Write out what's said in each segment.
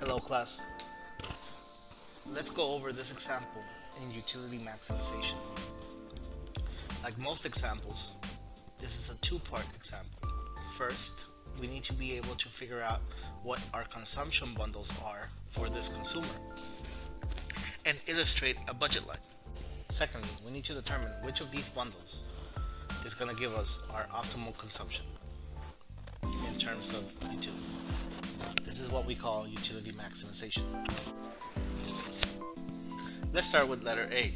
Hello class. Let's go over this example in utility maximization. Like most examples, this is a two-part example. First, we need to be able to figure out what our consumption bundles are for this consumer and illustrate a budget line. Secondly, we need to determine which of these bundles is going to give us our optimal consumption in terms of utility. This is what we call utility maximization. Let's start with letter A.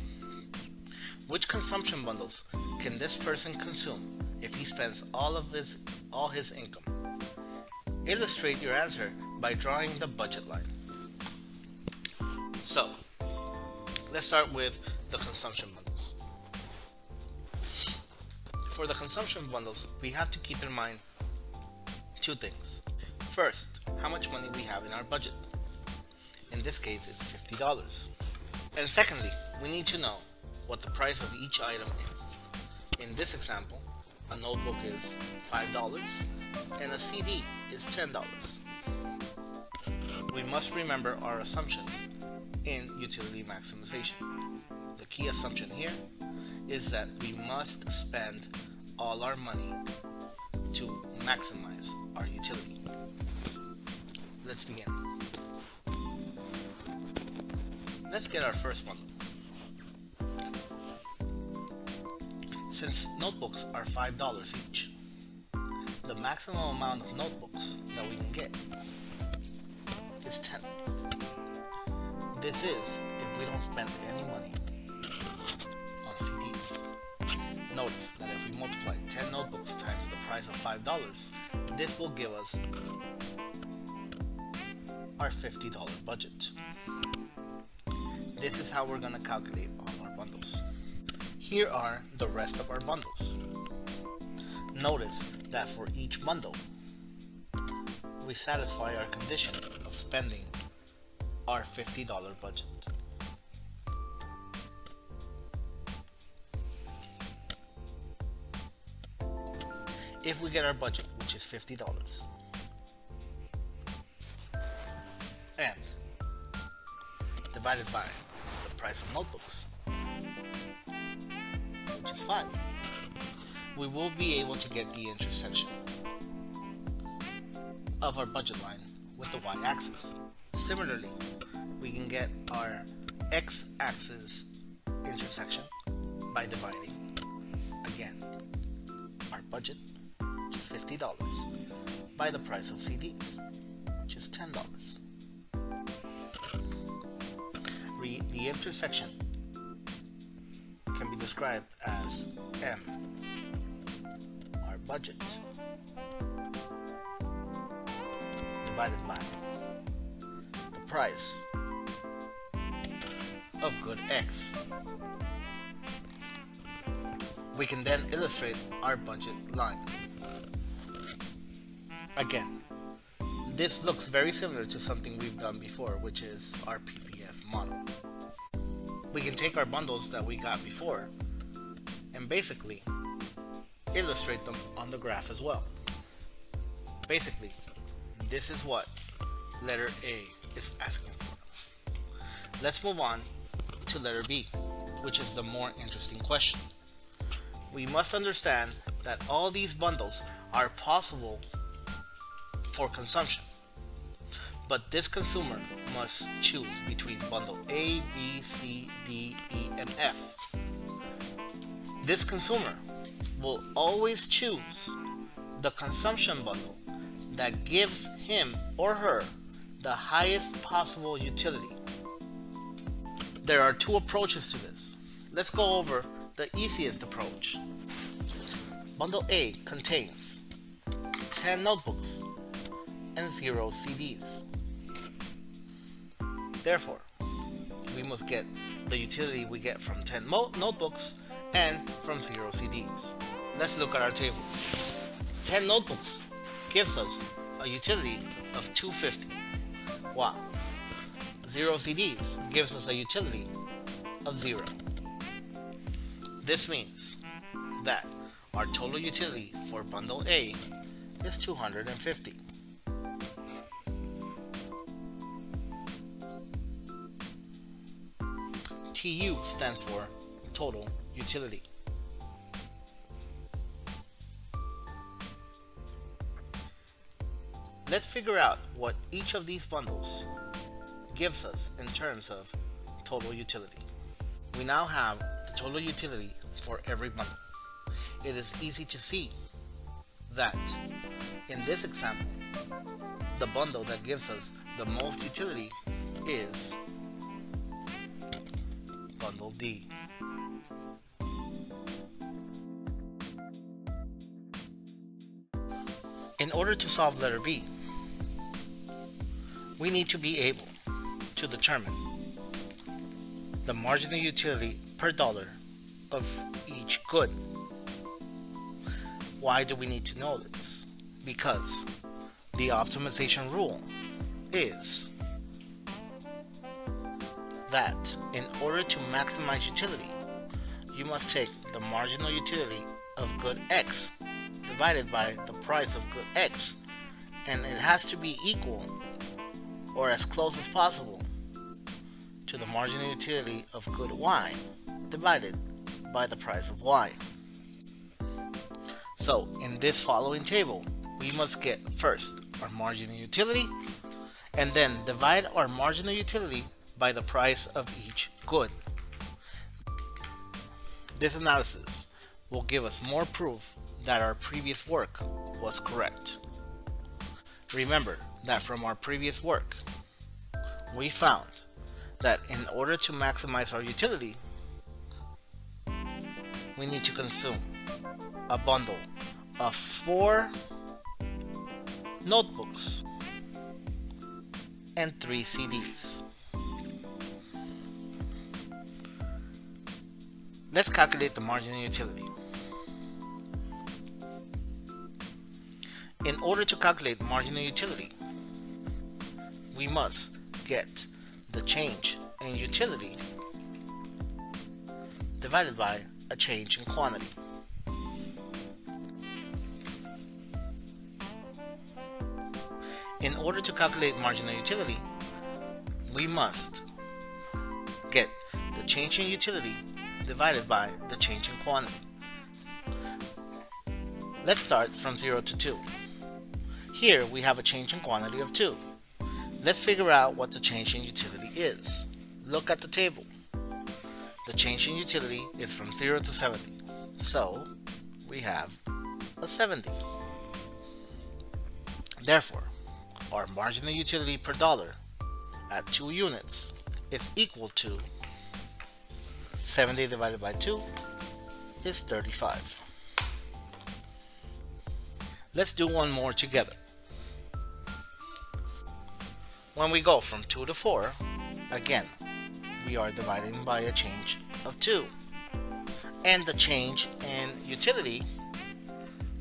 Which consumption bundles can this person consume if he spends all of his all his income? Illustrate your answer by drawing the budget line. So, let's start with the consumption bundles. For the consumption bundles, we have to keep in mind two things. First, how much money we have in our budget. In this case, it's $50. And secondly, we need to know what the price of each item is. In this example, a notebook is $5 and a CD is $10. We must remember our assumptions in utility maximization. The key assumption here is that we must spend all our money to maximize our utility. Let's begin. Let's get our first one. Since notebooks are $5 each, the maximum amount of notebooks that we can get is 10. This is if we don't spend any money on CDs. Notice that if we multiply 10 notebooks times the price of $5, this will give us our $50 budget. This is how we're going to calculate all our bundles. Here are the rest of our bundles. Notice that for each bundle, we satisfy our condition of spending our $50 budget. If we get our budget, which is $50, divided by the price of notebooks, which is 5, we will be able to get the intersection of our budget line with the y-axis. Similarly, we can get our x-axis intersection by dividing, again, our budget, which is $50, by the price of CDs, the intersection can be described as M, our budget, divided by the price of good X. We can then illustrate our budget line. Again, this looks very similar to something we've done before, which is our PPF model. We can take our bundles that we got before and basically illustrate them on the graph as well. Basically, this is what letter A is asking for. Let's move on to letter B, which is the more interesting question. We must understand that all these bundles are possible for consumption, but this consumer must choose between bundle A, B, C, D, E, and F. This consumer will always choose the consumption bundle that gives him or her the highest possible utility. There are two approaches to this. Let's go over the easiest approach. Bundle A contains 10 notebooks and 0 CDs. Therefore, we must get the utility we get from 10 notebooks and from 0 CDs. Let's look at our table. 10 notebooks gives us a utility of 250. Wow. 0 CDs gives us a utility of 0. This means that our total utility for bundle A is 250. TU stands for total utility. Let's figure out what each of these bundles gives us in terms of total utility. We now have the total utility for every bundle. It is easy to see that in this example, the bundle that gives us the most utility is D. In order to solve letter B, we need to be able to determine the marginal utility per dollar of each good. Why do we need to know this? Because the optimization rule is that in order to maximize utility, you must take the marginal utility of good X divided by the price of good X and it has to be equal or as close as possible to the marginal utility of good y divided by the price of y. So in this following table, we must get first our marginal utility and then divide our marginal utility by the price of each good. This analysis will give us more proof that our previous work was correct. Remember that from our previous work, we found that in order to maximize our utility, we need to consume a bundle of four notebooks and three CDs. Let's calculate the marginal utility. In order to calculate marginal utility, we must get the change in utility divided by a change in quantity. In order to calculate marginal utility, we must get the change in utility divided by the change in quantity. Let's start from 0 to 2. Here we have a change in quantity of 2. Let's figure out what the change in utility is. Look at the table. The change in utility is from 0 to 70. So we have a 70. Therefore, our marginal utility per dollar at 2 units is equal to 70 divided by 2 is 35. Let's do one more together. When we go from 2 to 4, again, we are dividing by a change of 2. And the change in utility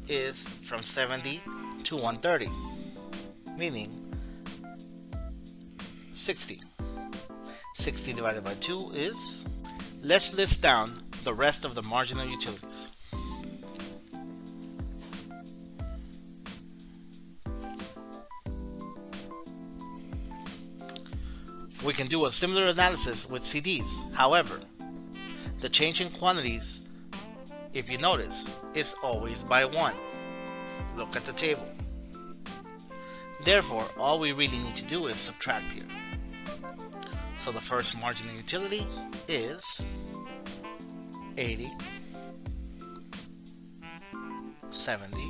is from 70 to 130, meaning 60. 60 divided by 2 is, let's list down the rest of the marginal utilities. We can do a similar analysis with CDs. However, the change in quantities, if you notice, is always by 1. Look at the table. Therefore, all we really need to do is subtract here. So the first marginal utility is 80, 70,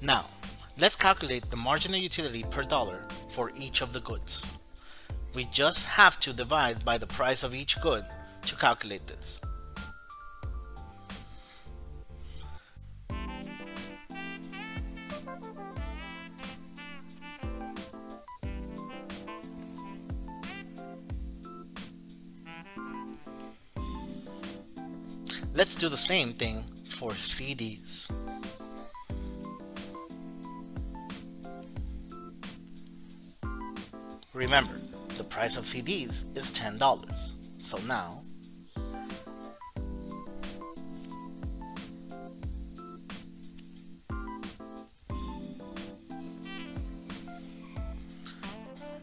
Now, let's calculate the marginal utility per dollar for each of the goods. We just have to divide by the price of each good to calculate this. Let's do the same thing for CDs. Remember, the price of CDs is $10. So now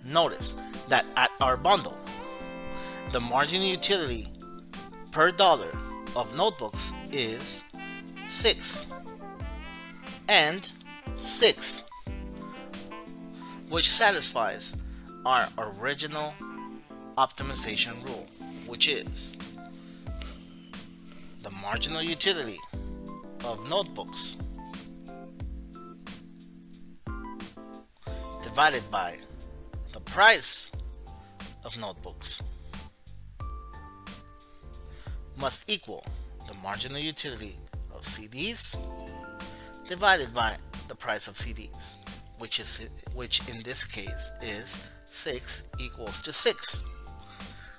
Notice that at our bundle, the margin utility per dollar of notebooks is 6 and 6 which satisfies our original optimization rule which is the marginal utility of notebooks divided by the price of notebooks must equal the marginal utility of CDs divided by the price of CDs, which is which in this case is 6 equals to 6.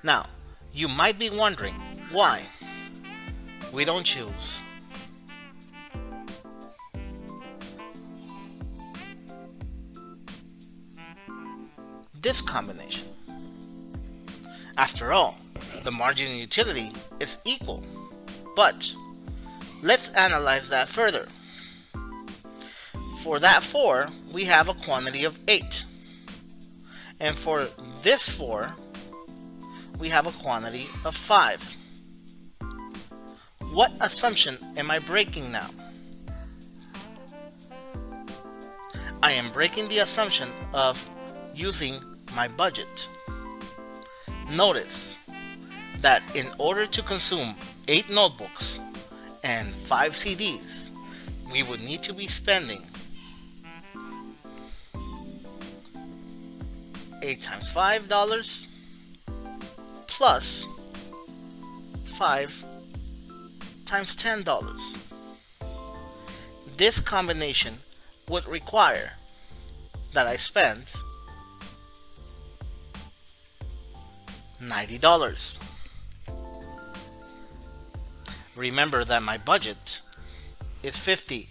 Now, you might be wondering why we don't choose this combination. After all, the margin utility is equal. But let's analyze that further. For that 4, we have a quantity of 8. And for this 4, we have a quantity of 5. What assumption am I breaking now? I am breaking the assumption of using my budget. Notice that in order to consume 8 notebooks and 5 CDs, we would need to be spending 8 times $5 plus 5 times $10. This combination would require that I spend $90. Remember that my budget is 50.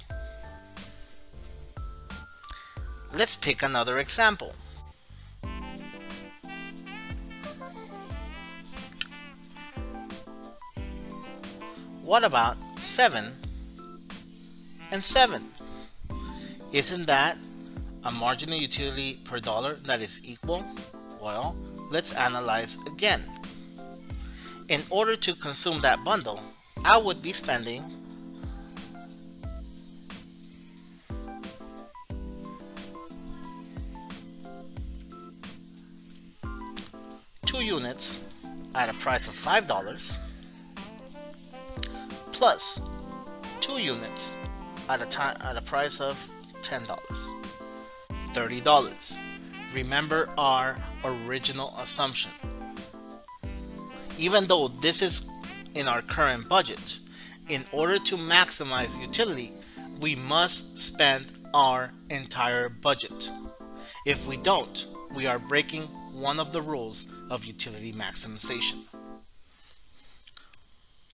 Let's pick another example. What about 7 and 7? Isn't that a marginal utility per dollar that is equal? Well, let's analyze again. In order to consume that bundle, I would be spending two units at a price of $5 plus two units at a time at a price of $10. $30. Remember our original assumption. Even though this is in our current budget, in order to maximize utility, we must spend our entire budget. If we don't, we are breaking one of the rules of utility maximization.